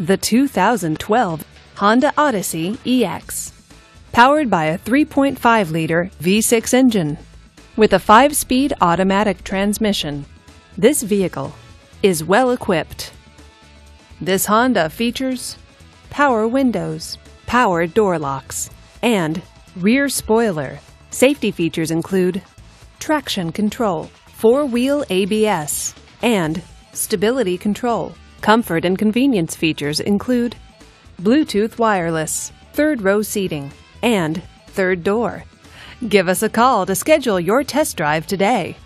the 2012 Honda Odyssey EX. Powered by a 3.5 liter V6 engine with a 5 speed automatic transmission, this vehicle is well equipped. This Honda features power windows, power door locks, and rear spoiler. Safety features include traction control, four wheel ABS, and stability control. Comfort and convenience features include Bluetooth wireless, third row seating, and third door. Give us a call to schedule your test drive today.